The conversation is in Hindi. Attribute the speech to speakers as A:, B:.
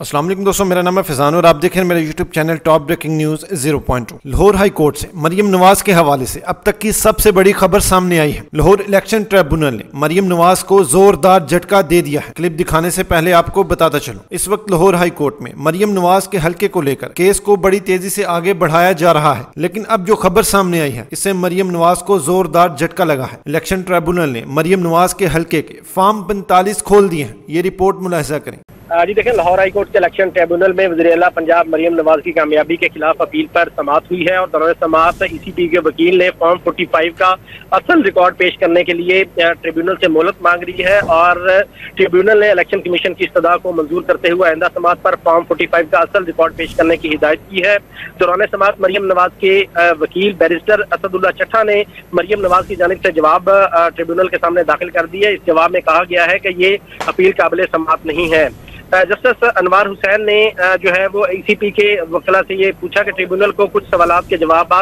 A: वालेकुम दोस्तों, मेरा नाम है फैजान और आप देख रहे हैं मेरा YouTube channel top breaking news zero point two Lahore high court से, मरियम नवाज़ के हवाले से अब तक की सबसे बड़ी खबर सामने आई है। लाहौर इलेक्शन ट्रिब्यूनल ने मरियम नवाज़ को जोरदार झटका दे दिया है। क्लिप दिखाने से पहले आपको बताता चलूँ। इस वक्त लाहौर हाई कोर्ट में मरियम नवाज़ के हल्के को लेकर केस को बड़ी तेज़ी से आगे बढ़ाया जा रहा है। लेकिन अब जो खबर सामने आई है, इससे मरियम नवाज़ को जोरदार झटका लगा है। इलेक्शन ट्रिब्यूनल ने मरियम नवाज़ के हल्के के फॉर्म पैंतालीस खोल दिए हैं। ये रिपोर्ट मुलाजा करें।
B: जी देखें, लाहौर हाई कोर्ट के इलेक्शन ट्रिब्यूनल में वजी अला पंजाब मरियम नवाज़ की कामयाबी के खिलाफ अपील पर समाप्त हुई है और दौरान समात ईसीपी के वकील ने फॉर्म 45 का असल रिकॉर्ड पेश करने के लिए ट्रिब्यूनल से मोहलत मांग रही है और ट्रिब्यूनल ने इलेक्शन कमीशन की इस्तः को मंजूर करते हुए आइंदा समात पर फॉर्म फोर्टी का असल रिकॉर्ड पेश करने की हिदायत की है। दौरान समात मरियम नवाज़ के वकील बैरिस्टर असदुल्ला चट्ठा ने मरियम नवाज़ की जानब से जवाब ट्रिब्यूनल के सामने दाखिल कर दिया इस जवाब में कहा गया है कि ये अपील काबिल समाप्त नहीं है। जस्टिस अनवार हुसैन ने जो है वो ईसीपी के वकला से ये पूछा कि ट्रिब्यूनल को कुछ सवाल के जवाब